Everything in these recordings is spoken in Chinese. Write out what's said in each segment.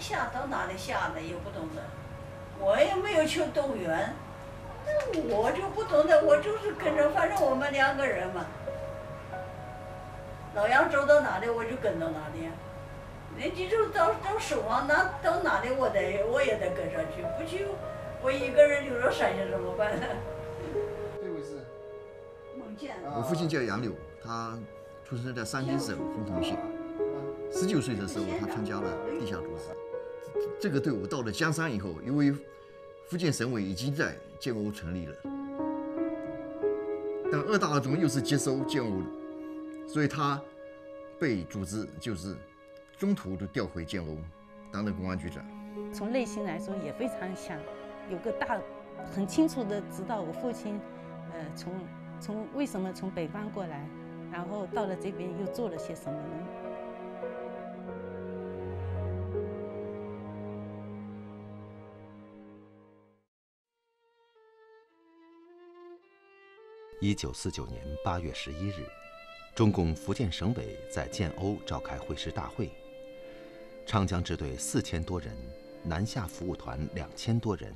下到哪里下的也不懂得，我也没有去动员，那我就不懂得，我就是跟着，反正我们两个人嘛。老杨走到哪里，我就跟到哪里。人家就到到守望，那到哪里我得我也得跟上去，不去我一个人留到山下怎么办呢？这位是孟建。我父亲叫杨柳，他出生在山西省洪洞县。十九岁的时候，他参加了地下组织。这个队伍到了江山以后，因为福建省委已经在建瓯成立了，但二大中又是接收建瓯的，所以他被组织就是中途就调回建瓯，担任公安局长。从内心来说，也非常想有个大，很清楚的知道我父亲，呃，从从为什么从北方过来，然后到了这边又做了些什么呢？一九四九年八月十一日，中共福建省委在建瓯召开会师大会。长江支队四千多人，南下服务团两千多人，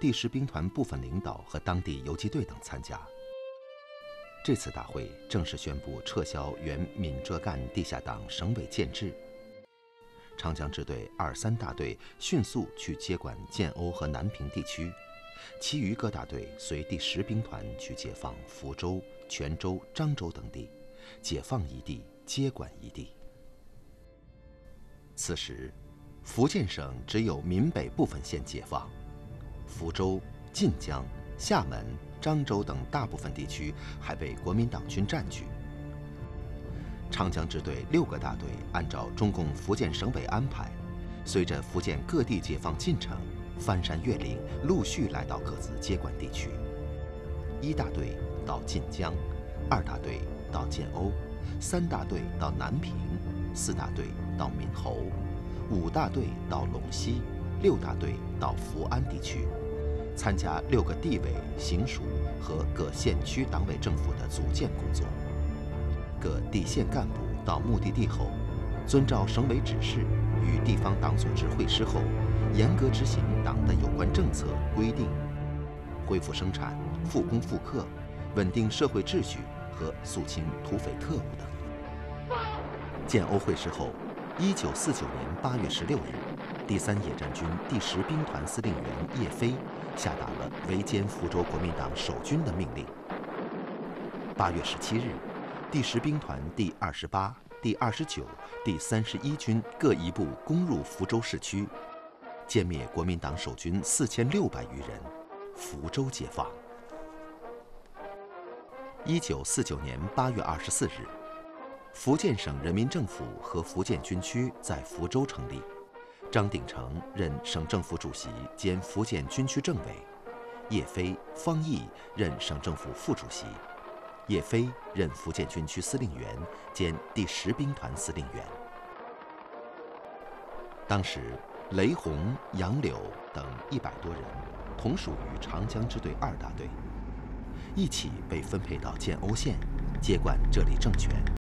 第十兵团部分领导和当地游击队等参加。这次大会正式宣布撤销原闽浙赣地下党省委建制。长江支队二三大队迅速去接管建瓯和南平地区。其余各大队随第十兵团去解放福州、泉州、漳州等地，解放一地，接管一地。此时，福建省只有闽北部分县解放，福州、晋江、厦门、漳州等大部分地区还被国民党军占据。长江支队六个大队按照中共福建省委安排，随着福建各地解放进程。翻山越岭，陆续来到各自接管地区。一大队到晋江，二大队到建瓯，三大队到南平，四大队到闽侯，五大队到陇西，六大队到福安地区，参加六个地委、行署和各县区党委政府的组建工作。各地县干部到目的地后，遵照省委指示，与地方党组织会师后。严格执行党的有关政策规定，恢复生产、复工复课、稳定社会秩序和肃清土匪特务等。建瓯会师后，一九四九年八月十六日，第三野战军第十兵团司令员叶飞下达了围歼福州国民党守军的命令。八月十七日，第十兵团第二十八、第二十九、第三十一军各一部攻入福州市区。歼灭国民党守军四千六百余人，福州解放。一九四九年八月二十四日，福建省人民政府和福建军区在福州成立，张鼎丞任省政府主席兼福建军区政委，叶飞、方毅任省政府副主席，叶飞任福建军区司令员兼第十兵团司令员。当时。雷洪、杨柳等一百多人，同属于长江支队二大队，一起被分配到建瓯县，接管这里政权。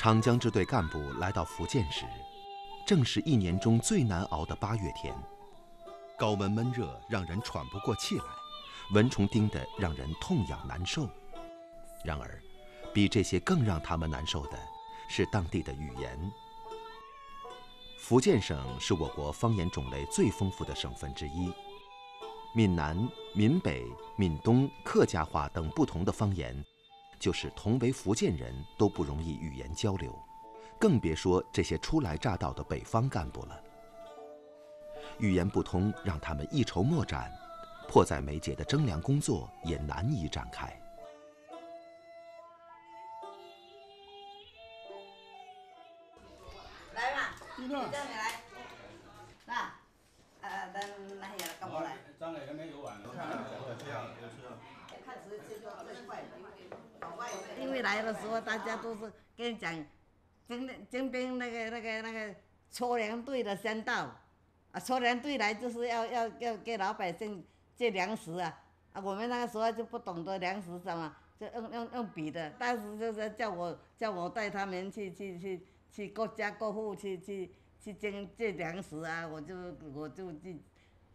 长江支队干部来到福建时，正是一年中最难熬的八月天，高温闷热让人喘不过气来，蚊虫叮得让人痛痒难受。然而，比这些更让他们难受的是当地的语言。福建省是我国方言种类最丰富的省份之一，闽南、闽北、闽东、客家话等不同的方言。就是同为福建人都不容易语言交流，更别说这些初来乍到的北方干部了。语言不通，让他们一筹莫展，迫在眉睫的征粮工作也难以展开。来嘛，你来边来，那，呃，咱那些干部来。张磊还没游完呢。来的时候大家都是跟你讲，征征兵那个那个那个抽粮队的先到，啊，抽粮队来就是要要要给老百姓借粮食啊，啊，我们那个时候就不懂得粮食什么，就用用用笔的，当时就是叫我叫我带他们去去去去各家各户去去去借借粮食啊，我就我就去，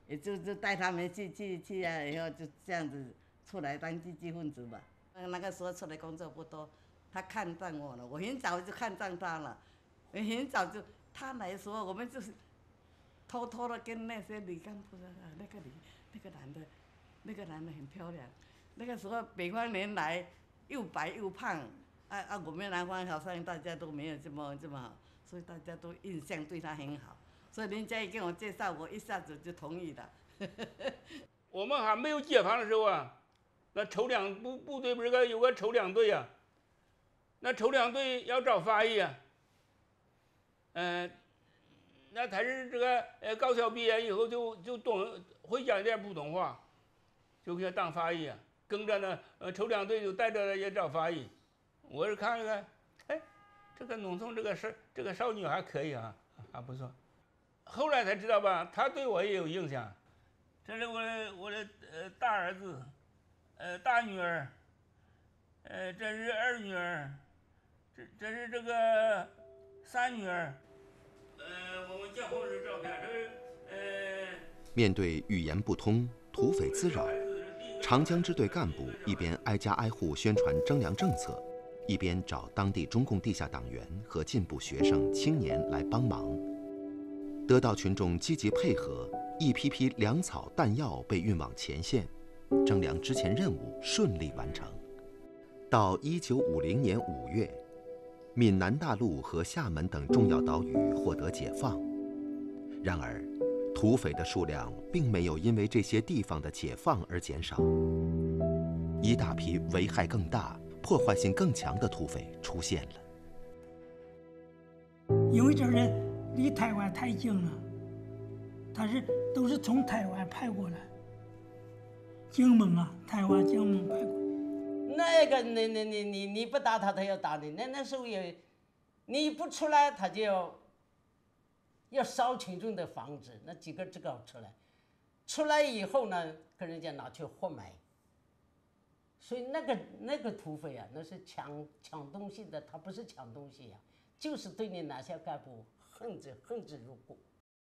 也就就带他们去去去啊，以后就这样子出来当积极分子吧。那个时候出来工作不多，他看上我了，我很早就看上他了，我很早就他来的时候，我们就是偷偷的跟那些女干部说，那个女那个男的，那个男的很漂亮，那个时候北方人来又白又胖，啊啊，我们南方好像大家都没有这么这么好，所以大家都印象对他很好，所以人家一跟我介绍，我一下子就同意了。我们还没有解放的时候啊。那筹两部部队不是个有个筹两队呀？那筹两队要找翻译啊。嗯，那他是这个呃高校毕业以后就就懂会讲点普通话，就给他当翻译啊。跟着呢，呃筹两队就带着也找翻译。我是看看，哎，这个农村这个少这个少女还可以啊，还不错。后来才知道吧，他对我也有影响。这是我的我的呃大儿子。呃，大女儿，呃，这是二女儿，这这是这个三女儿，呃，我们结婚时照片，这是呃。面对语言不通、土匪滋扰，长江支队干部一边挨家挨户宣传征粮政策，一边找当地中共地下党员和进步学生、青年来帮忙。得到群众积极配合，一批批粮草、弹药被运往前线。征粮之前任务顺利完成。到一九五零年五月，闽南大陆和厦门等重要岛屿获得解放。然而，土匪的数量并没有因为这些地方的解放而减少。一大批危害更大、破坏性更强的土匪出现了。有一种人离台湾太近了，他是都是从台湾派过来。金门啊，台湾金门派过，那个，你你你你你不打他，他要打你。那那时候也，你不出来，他就要要烧群众的房子。那几个这个出来，出来以后呢，跟人家拿去活埋。所以那个那个土匪啊，那是抢抢东西的，他不是抢东西呀，就是对你哪些干部恨之恨之入骨。